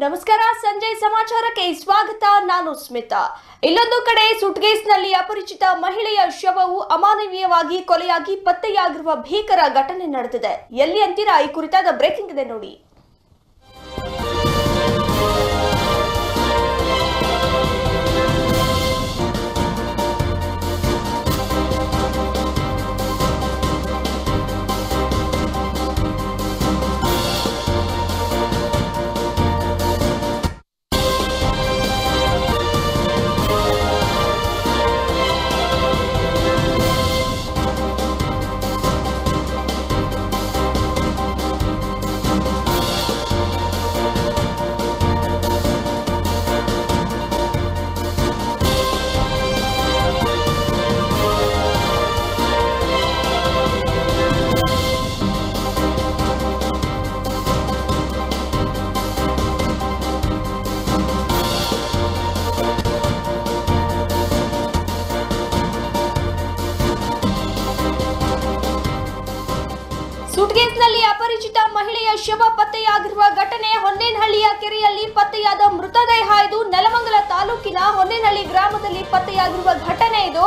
ನಮಸ್ಕಾರ ಸಂಜೆ ಸಮಾಚಾರಕ್ಕೆ ಸ್ವಾಗತ. ನಾನು ಸ್ಮಿತಾ. ಇಲ್ಲೊಂದು ಕಡೆ ಸುಟ್ಕೇಸ್ನಲ್ಲಿ ಅಪರಿಚಿತ ಮಹಿಳೆಯ ಶವವು ಅಮಾನವೀಯವಾಗಿ ಕೊಲೆಯಾಗಿ ಪತ್ತೆಯಾಗಿರುವ ಭೀಕರ ಘಟನೆ ನಡೆದಿದೆ. ಎಲ್ಲಿ ಅಂತೀರಾ ಈ ಕುರಿತಾದ ಬ್ರೇಕಿಂಗ್ ಇದೆ ನೋಡಿ. ಸುಟ್ಕೇಸ್ನಲ್ಲಿ ಅಪರಿಚಿತ ಮಹಿಳೆಯ ಶವ ಪತ್ತೆಯಾಗಿರುವ ಘಟನೆ ಹೊನ್ನೇನಹಳ್ಳಿಯ ಕೆರೆಯಲ್ಲಿ ಪತ್ತೆಯಾದ ಮೃತದೇಹ ಇದು ನೆಲಮಂಗಲ ತಾಲೂಕಿನ ಹೊನ್ನೇನಹಳ್ಳಿ ಗ್ರಾಮದಲ್ಲಿ ಪತ್ತೆಯಾಗಿರುವ ಘಟನೆ ಇದು.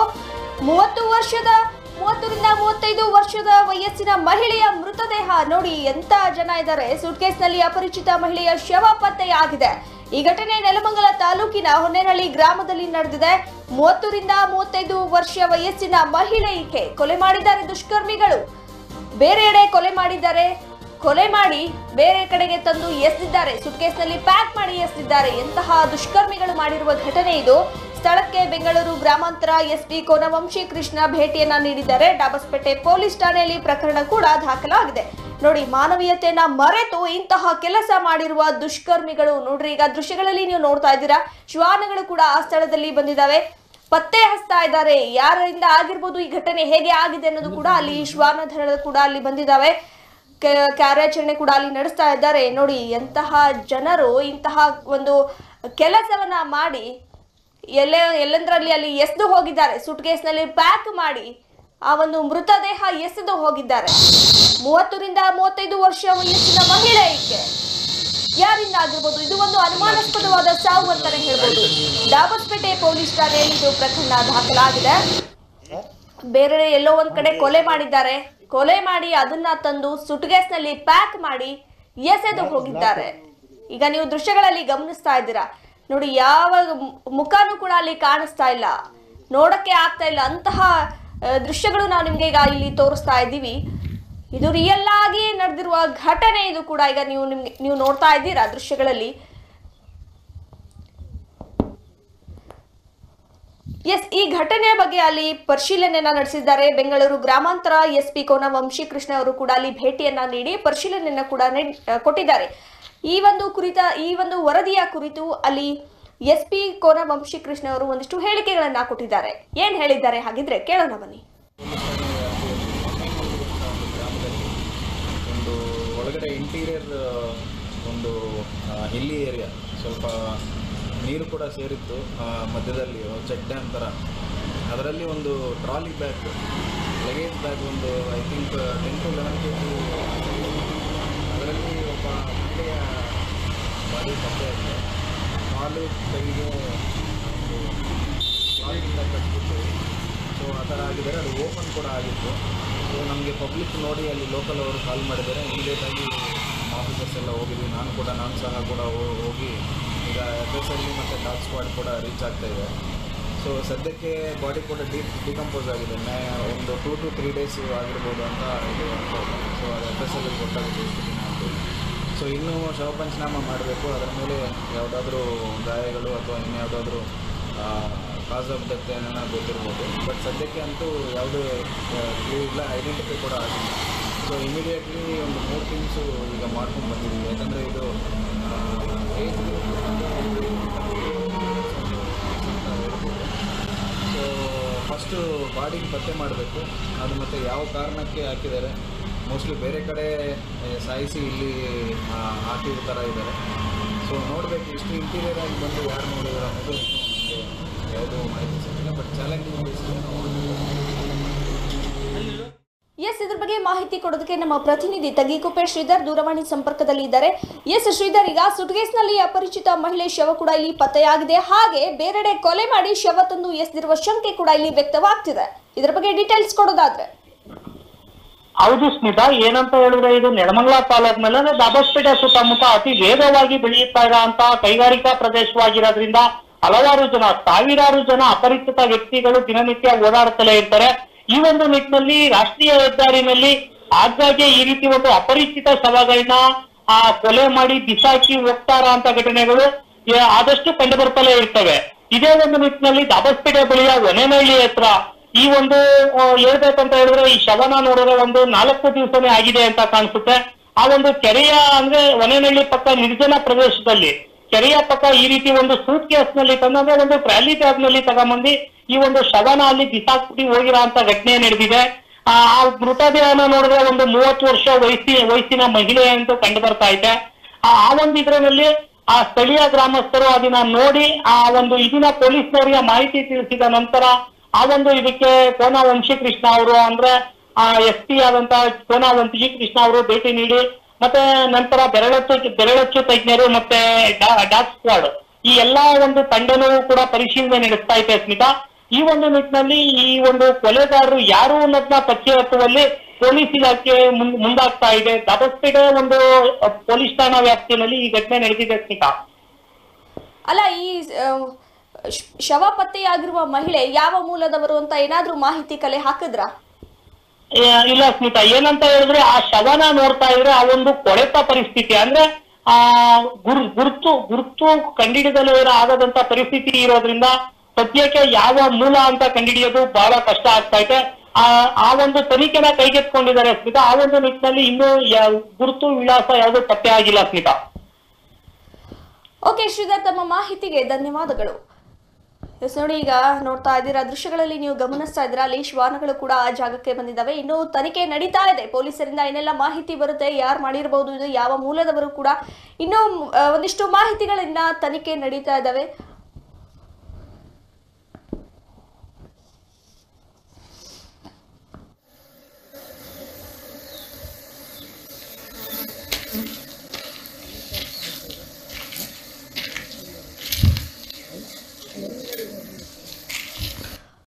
ಮೂವತ್ತು ವರ್ಷದ, ಮೂವತ್ತರಿಂದ ಮೂವತ್ತೈದು ವರ್ಷದ ವಯಸ್ಸಿನ ಮಹಿಳೆಯ ಮೃತದೇಹ. ನೋಡಿ ಎಂತ ಜನ ಇದ್ದಾರೆ. ಸುಟ್ಕೇಸ್ನಲ್ಲಿ ಅಪರಿಚಿತ ಮಹಿಳೆಯ ಶವ ಪತ್ತೆಯಾಗಿದೆ. ಈ ಘಟನೆ ನೆಲಮಂಗಲ ತಾಲೂಕಿನ ಹೊನ್ನೇನಹಳ್ಳಿ ಗ್ರಾಮದಲ್ಲಿ ನಡೆದಿದೆ. ಮೂವತ್ತರಿಂದ ಮೂವತ್ತೈದು ವರ್ಷ ವಯಸ್ಸಿನ ಮಹಿಳೆ ಈಕೆ. ಕೊಲೆ ಮಾಡಿದ್ದಾರೆ ದುಷ್ಕರ್ಮಿಗಳು. ಬೇರೆಡೆ ಕೊಲೆ ಮಾಡಿದ್ದಾರೆ. ಕೊಲೆ ಮಾಡಿ ಬೇರೆ ಕಡೆಗೆ ತಂದು ಎಸೆದಿದ್ದಾರೆ ಸುಟ್ಕೇಸ್ನಲ್ಲಿ ಪ್ಯಾಕ್ ಮಾಡಿ ಎಸೆದಿದ್ದಾರೆ ಎಂತಹ ದುಷ್ಕರ್ಮಿಗಳು ಮಾಡಿರುವ ಘಟನೆ ಇದು. ಸ್ಥಳಕ್ಕೆ ಬೆಂಗಳೂರು ಗ್ರಾಮಾಂತರ ಎಸ್ಪಿ ಕೋನವಂಶಿ ಕೃಷ್ಣ ಭೇಟಿಯನ್ನ ನೀಡಿದ್ದಾರೆ. ಡಾಬಸ್ಪೇಟೆ ಪೊಲೀಸ್ ಠಾಣೆಯಲ್ಲಿ ಪ್ರಕರಣ ಕೂಡ ದಾಖಲಾಗಿದೆ. ನೋಡಿ, ಮಾನವೀಯತೆಯನ್ನ ಮರೆತು ಇಂತಹ ಕೆಲಸ ಮಾಡಿರುವ ದುಷ್ಕರ್ಮಿಗಳು ನೋಡ್ರಿ, ಈಗ ದೃಶ್ಯಗಳಲ್ಲಿ ನೀವು ನೋಡ್ತಾ ಇದ್ದೀರಾ, ಶ್ವಾನಗಳು ಕೂಡ ಆ ಸ್ಥಳದಲ್ಲಿ ಬಂದಿದ್ದಾವೆ. ಪತ್ತೆ ಹಚ್ತಾ ಇದ್ದಾರೆ. ಯಾರಿಂದ ಆಗಿರ್ಬೋದು ಈ ಘಟನೆ ಹೇಗೆ ಆಗಿದೆ ಅನ್ನೋದು ಕೂಡ ಅಲ್ಲಿ ಶ್ವಾನಧರ ಕೂಡ ಅಲ್ಲಿ ಬಂದಿದ್ದಾವೆ. ಕಾರ್ಯಾಚರಣೆ ಕೂಡ ಅಲ್ಲಿ ನಡೆಸ್ತಾ ಇದ್ದಾರೆ. ನೋಡಿ, ಎಂತಹ ಜನರು ಇಂತಹ ಒಂದು ಕೆಲಸವನ್ನ ಮಾಡಿ ಎಲ್ಲ, ಎಲ್ಲಂದ್ರಲ್ಲಿ ಅಲ್ಲಿ ಎಸೆದು ಹೋಗಿದ್ದಾರೆ. ಸುಟ್ಕೇಸ್ನಲ್ಲಿ ಪ್ಯಾಕ್ ಮಾಡಿ ಆ ಒಂದು ಮೃತದೇಹ ಎಸೆದು ಹೋಗಿದ್ದಾರೆ. ಮೂವತ್ತರಿಂದ ಮೂವತ್ತೈದು ವರ್ಷ ವಯಸ್ಸಿನ ಮಹಿಳೆ ಈಕೆ. ಯಾರಿಂದ ಆಗಿರ್ಬೋದು ಇದು ಒಂದು ಅನುಮಾನಾಸ್ಪದವಾದ ಸಾವು ಅಂತಾನೆ ಹೇಳ್ಬೋದು. ದಾವತ್ಪೇಟೆ ಪೊಲೀಸ್ ಠಾಣೆಯಲ್ಲಿ ಇದು ಪ್ರಕರಣ ದಾಖಲಾಗಿದೆ. ಬೇರೆ ಎಲ್ಲೋ ಒಂದ್ ಕಡೆ ಕೊಲೆ ಮಾಡಿದ್ದಾರೆ. ಕೊಲೆ ಮಾಡಿ ಅದನ್ನ ತಂದು ಸುಟ್ಗ್ಯಾಸ್ನಲ್ಲಿ ಪ್ಯಾಕ್ ಮಾಡಿ ಎಸೆದು ಹೋಗಿದ್ದಾರೆ. ಈಗ ನೀವು ದೃಶ್ಯಗಳಲ್ಲಿ ಗಮನಿಸ್ತಾ ಇದ್ದೀರಾ. ನೋಡಿ, ಯಾವ ಮುಖನೂ ಕೂಡ ಅಲ್ಲಿ ಕಾಣಿಸ್ತಾ ಇಲ್ಲ. ನೋಡಕ್ಕೆ ಆಗ್ತಾ ಇಲ್ಲ. ಅಂತಹ ದೃಶ್ಯಗಳು ನಾವು ನಿಮ್ಗೆ ಈಗ ಇಲ್ಲಿ ತೋರಿಸ್ತಾ ಇದ್ದೀವಿ. ಇದು ರಿಯಲ್ ಆಗಿ ನಡೆದಿರುವ ಘಟನೆ ಇದು ಕೂಡ ಈಗ ನೀವು ನಿಮ್ಗೆ, ನೀವು ನೋಡ್ತಾ ಇದ್ದೀರಾ ದೃಶ್ಯಗಳಲ್ಲಿ. ಎಸ್ ಈ ಘಟನೆಯ ಬಗ್ಗೆ ಅಲ್ಲಿ ಪರಿಶೀಲನೆಯನ್ನ ನಡೆಸಿದ್ದಾರೆ. ಬೆಂಗಳೂರು ಗ್ರಾಮಾಂತರ ಎಸ್ ಪಿ ಕೋನ ವಂಶೀಕೃಷ್ಣ ಅವರು ಕೂಡ ಅಲ್ಲಿ ಭೇಟಿಯನ್ನ ನೀಡಿ ಪರಿಶೀಲನೆಯನ್ನ ಕೂಡ ಕೊಟ್ಟಿದ್ದಾರೆ. ಈ ಒಂದು ಕುರಿತ, ಈ ಒಂದು ವರದಿಯ ಕುರಿತು ಅಲ್ಲಿ ಎಸ್ ಪಿ ಕೋನ ವಂಶೀಕೃಷ್ಣ ಅವರು ಒಂದಿಷ್ಟು ಹೇಳಿಕೆಗಳನ್ನ ಕೊಟ್ಟಿದ್ದಾರೆ. ಏನ್ ಹೇಳಿದ್ದಾರೆ ಹಾಗಿದ್ರೆ ಕೇಳೋಣ ಬನ್ನಿ ಒಂದು ಒಳಗಡೆ ಇಂಟೀರಿಯರ್ ಒಂದು ಹಿಲ್ಲಿ ಏರಿಯಾ ಸ್ವಲ್ಪ ನೀರು ಕೂಡ ಸೇರಿತ್ತು ಮಧ್ಯದಲ್ಲಿ ಚೆಕ್ ಡ್ಯಾಮ್ ಥರ ಅದರಲ್ಲಿ ಒಂದು ಟ್ರಾಲಿ ಬ್ಯಾಗ್ ಲಗೇಜ್ ಬ್ಯಾಗ್ ಒಂದು I think ten to eleven K G ಅದರಲ್ಲಿ ಒಬ್ಬ ಮಹಿಳೆಯ ಬಾಡಿ ಪತ್ತೆ ಇದೆ. ಕಾಲು ಕೈಗೆ ಒಂದು ಕಟ್ಬಿಟ್ಟು ಸೊ ಆ ಥರ ಆಗಿದ್ದಾರೆ ಅದು ಓಪನ್ ಕೂಡ ಆಗಿತ್ತು. ಸೊ ನಮಗೆ ಪಬ್ಲಿಕ್ ನೋಡಿ ಅಲ್ಲಿ ಲೋಕಲ್ ಅವರು ಕಾಲ್ ಮಾಡಿದ್ದಾರೆ. ಇಮಿಡಿಯೇಟಾಗಿ ಆಫೀಸರ್ಸ್ ಎಲ್ಲ ಹೋಗಿದ್ವಿ. ನಾನು ಕೂಡ, ನಾನು ಸಹ ಕೂಡ ಹೋಗಿ ಈಗ ಎಫ್ಎಸ್ಎಲ್ಲಿ ಮತ್ತು ಡಾಗ್ ಸ್ಕ್ವಾಡ್ ಕೂಡ ರೀಚ್ ಆಗ್ತಾ ಇದೆ. ಸೊ ಸದ್ಯಕ್ಕೆ ಬಾಡಿ ಕೂಡ ಡಿ ಡಿಕಂಪೋಸ್ ಆಗಿದೆ. ಮೇ, ಒಂದು ಟೂ ಟು ತ್ರೀ ಡೇಸ್ ಆಗಿರ್ಬೋದು ಅಂತ ಇದು ಸೊ ಅದು ಎಫ್ ಎಸ್ ಗೊತ್ತಾಗುತ್ತೆ ಸೊ ಇನ್ನೂ ಶವ ಪಂಚನಾಮ ಮಾಡಬೇಕು. ಅದರ ಮೇಲೆ ಯಾವುದಾದ್ರೂ ಗಾಯಗಳು ಅಥವಾ ಇನ್ಯಾವುದಾದ್ರೂ ಕಾಸ್ ಆಫ್ ಡೆತ್ ಏನೋ ಗೊತ್ತಿರ್ಬೋದು. ಬಟ್ ಸದ್ಯಕ್ಕೆ ಅಂತೂ ಯಾವುದೇ ಕ್ಲೂ ಇಲ್ಲ ಐಡೆಂಟಿಫೈ ಕೂಡ ಆಗಿಲ್ಲ. ಸೊ ಇಮಿಡಿಯೇಟ್ಲಿ ಒಂದು ಮೂರು ಟೀಮ್ಸು ಈಗ ಮಾಡ್ಕೊಂಡು ಬಂದಿದ್ದೀವಿ ಯಾಕಂದರೆ ಇದು ಏಜ್ ಸೊ ಫಸ್ಟು ಬಾಡಿಗೆ ಪತ್ತೆ ಮಾಡಬೇಕು. ಅದು ಮತ್ತು ಯಾವ ಕಾರಣಕ್ಕೆ ಹಾಕಿದ್ದಾರೆ. ಮೋಸ್ಟ್ಲಿ ಬೇರೆ ಕಡೆ ಸಾಯಿಸಿ ಇಲ್ಲಿ ಹಾಕಿರೋ ಥರ ಇದ್ದಾರೆ. ಸೊ ನೋಡಬೇಕು, ಇಷ್ಟು ಇಂಟೀರಿಯರ್ ಆಗಿ ಬಂದು ಯಾರು ನೋಡಿದ್ರು ಅನ್ನೋದು. ಯಾವುದೂ ಮಾಹಿತಿ ಸಿಕ್ಕಿಲ್ಲ ಬಟ್ ಚಾಲೆಂಜಿಂಗ್ ಎಸ್ ಇದ್ರ ಬಗ್ಗೆ ಮಾಹಿತಿ ಕೊಡೋದಕ್ಕೆ ನಮ್ಮ ಪ್ರತಿನಿಧಿ ತಗೀಕುಪ್ಪೆ ಶ್ರೀಧರ್ ದೂರವಾಣಿ ಸಂಪರ್ಕದಲ್ಲಿ ಇದ್ದಾರೆ. ಎಸ್ ಶ್ರೀಧರ್ ಈಗ ಸುಟ್ಗೇಸ್ನಲ್ಲಿ ಅಪರಿಚಿತ ಮಹಿಳೆ ಶವ ಕೂಡ ಇಲ್ಲಿ ಪತ್ತೆಯಾಗಿದೆ. ಹಾಗೆ ಬೇರೆಡೆ ಕೊಲೆ ಮಾಡಿ ಶವ ತಂದು ಎಸೆದಿರುವ ಶಂಕೆ ಕೂಡ ಇಲ್ಲಿ ವ್ಯಕ್ತವಾಗ್ತಿದೆ. ಇದರ ಬಗ್ಗೆ ಡೀಟೇಲ್ಸ್ ಕೊಡೋದಾದ್ರೆ. ಹೌದು ಸ್ಮಿತಾ ಏನಂತ ಹೇಳಿದ್ರೆ ಇದು ನೆಲಮಂಗಲ ತಾಲೂಕಿನಲ್ಲಿ ಅಂದ್ರೆ ದಾಬಸ್ಪೇಟೆ ಸುತ್ತಮುತ್ತ ಅತಿ ವೇಗವಾಗಿ ಬೆಳೆಯುತ್ತಾ ಇರೋಂತ ಕೈಗಾರಿಕಾ ಪ್ರದೇಶವಾಗಿರೋದ್ರಿಂದ ಹಲವಾರು ಜನ, ಸಾವಿರಾರು ಜನ ಅಪರಿಚಿತ ವ್ಯಕ್ತಿಗಳು ದಿನನಿತ್ಯ ಓಡಾಡುತ್ತಲೇ ಇರ್ತಾರೆ. ಈ ಒಂದು ನಿಟ್ಟಿನಲ್ಲಿ, ರಾಷ್ಟ್ರೀಯ ಹೆದ್ದಾರಿನಲ್ಲಿ ಆಗಾಗ್ಗೆ ಈ ರೀತಿ ಒಂದು ಅಪರಿಚಿತ ಶವಗಳನ್ನ ಆ, ಕೊಲೆ ಮಾಡಿ ಬಿಸಾಕಿ ಹೋಗ್ತಾರ ಅಂತ ಘಟನೆಗಳು ಆದಷ್ಟು ಕಂಡು ಬರ್ತಲೇ ಇರ್ತವೆ. ಇದೇ ಒಂದು ನಿಟ್ಟಿನಲ್ಲಿ ದಾಬಸ್ಪೇಟೆ ಬಳಿಯ ಒನೆನಹಳ್ಳಿ ಹತ್ರ ಈ ಒಂದು ಹೇಳ್ಬೇಕಂತ ಹೇಳಿದ್ರೆ ಈ ಶವನ ನೋಡಿದ್ರೆ ಒಂದು ನಾಲ್ಕು ದಿವಸನೇ ಆಗಿದೆ ಅಂತ ಕಾಣಿಸುತ್ತೆ. ಆ ಒಂದು ಕೆರೆಯ, ಅಂದ್ರೆ ಒನೆನಹಳ್ಳಿ ಪಕ್ಕ ನಿರ್ಜನ ಪ್ರದೇಶದಲ್ಲಿ ಕೆರೆಯ ಪಕ್ಕ ಈ ರೀತಿ ಒಂದು ಸೂಟ್ ಕೇಸ್ನಲ್ಲಿ ತಂದ್ರೆ ಒಂದು ಟ್ರಾಲಿ ಬ್ಯಾಗ್ನಲ್ಲಿ ತಗೊಂಬಂದು ಈ ಒಂದು ಶವನ ಅಲ್ಲಿ ಬಿಸಾಕ್ಬಿಟ್ಟು ಹೋಗಿರೋ ಅಂತ ಘಟನೆ ನಡೆದಿದೆ. ಆ ಮೃತದೇಹನ ನೋಡಿದ್ರೆ ಒಂದು ಮೂವತ್ತು ವರ್ಷ ವಯಸ್ಸಿ, ವಯಸ್ಸಿನ ಮಹಿಳೆ ಅಂತ ಕಂಡು ಬರ್ತಾ ಇದೆ. ಆ ಒಂದು ಇದರಲ್ಲಿ ಆ ಸ್ಥಳೀಯ ಗ್ರಾಮಸ್ಥರು ಅದನ್ನ ನೋಡಿ ಆ ಒಂದು ಇದನ್ನ ಪೊಲೀಸ್ನವರಿಗೆ ಮಾಹಿತಿ ತಿಳಿಸಿದ ನಂತರ ಆ ಒಂದು ಇದಕ್ಕೆ ಕೋನ ವಂಶೀಕೃಷ್ಣ ಅವರು ಅಂದ್ರೆ ಆ ಎಸ್ ಪಿ ಆದಂತ ಕೋನ ವಂಶೀಕೃಷ್ಣ ಅವರು ಭೇಟಿ ನೀಡಿ ಮತ್ತೆ ನಂತರ ಬೆರಳಚ್ಚು ಬೆರಳಚ್ಚು ತಜ್ಞರು ಮತ್ತೆ ಡಾಕ್ ಸ್ಕ್ವಾಡ್. ಈ ಎಲ್ಲಾ ಒಂದು ತಂಡನೂ ಕೂಡ ಪರಿಶೀಲನೆ ನಡೆಸ್ತಾ ಇದೆ ಸ್ಮಿತಾ. ಈ ಒಂದು ನಿಟ್ಟಿನಲ್ಲಿ ಈ ಒಂದು ಕೊಲೆಗಾರರು ಯಾರು ಅನ್ನೋದನ್ನ ಪತ್ತೆ ಹತ್ತುವಲ್ಲಿ ಪೊಲೀಸ್ ಇಲಾಖೆ ಮುಂದ್- ಮುಂದಾಗ್ತಾ ಇದೆ. ದಾಬಸ್ಪೇಟೆ ಒಂದು ಪೊಲೀಸ್ ಠಾಣಾ ವ್ಯಾಪ್ತಿಯಲ್ಲಿ ಈ ಘಟನೆ ನಡೆದಿದೆ ಸ್ಮಿತಾ. ಅಲ್ಲ, ಈ ಶವ ಪತ್ತೆಯಾಗಿರುವ ಮಹಿಳೆ ಯಾವ ಮೂಲದವರು ಅಂತ ಏನಾದ್ರೂ ಮಾಹಿತಿ ಕಲೆ ಹಾಕಿದ್ರಾ? ಇಲ್ಲ ಸ್ಮಿತಾ, ಏನಂತ ಹೇಳಿದ್ರೆ ಆ ಶವನ ನೋಡ್ತಾ ಇದ್ರೆ ಆ ಒಂದು ಕೊಳೆತ ಪರಿಸ್ಥಿತಿ, ಅಂದ್ರೆ ಆ ಗುರ್, ಗುರುತು ಗುರುತು ಕಂಡಿಡಿದಲು ಆಗದಂತ ಪರಿಸ್ಥಿತಿ ಇರೋದ್ರಿಂದ ಸದ್ಯಕ್ಕೆ ಯಾವ ಮೂಲ ಅಂತ ಕಂಡಿಡಿಯೋದು ಬಹಳ ಕಷ್ಟ ಆಗ್ತಾ ಇದೆ. ಆ ಆ ಒಂದು ತನಿಖೆನ ಕೈಗೆತ್ಕೊಂಡಿದ್ದಾರೆ ಸ್ಮಿತಾ. ಆ ಒಂದು ನಿಟ್ಟಿನಲ್ಲಿ ಇನ್ನೂ ಗುರುತು ವಿಳಾಸ ಯಾವುದು ಪತ್ತೆ ಆಗಿಲ್ಲ ಸ್ಮಿತಾ. ಓಕೆ ಶ್ರೀಧರ್, ತಮ್ಮ ಮಾಹಿತಿಗೆ ಧನ್ಯವಾದಗಳು. ಎಸ್, ನೋಡಿ ಈಗ ನೋಡ್ತಾ ಇದ್ದೀರಾ, ದೃಶ್ಯಗಳಲ್ಲಿ ನೀವು ಗಮನಿಸ್ತಾ ಇದ್ದೀರಾ, ಅಲ್ಲಿ ಶ್ವಾನಗಳು ಕೂಡ ಆ ಜಾಗಕ್ಕೆ ಬಂದಿದ್ದಾವೆ. ಇನ್ನು ತನಿಖೆ ನಡೀತಾ ಇದೆ. ಪೊಲೀಸರಿಂದ ಏನೆಲ್ಲ ಮಾಹಿತಿ ಬರುತ್ತೆ, ಯಾರು ಮಾಡಿರಬಹುದು ಇದು ಯಾವ ಮೂಲದವರು ಕೂಡ. ಇನ್ನು ಒಂದಿಷ್ಟು ಮಾಹಿತಿಗಳಿಂದ ತನಿಖೆ ನಡೀತಾ ಇದ್ದಾವೆ.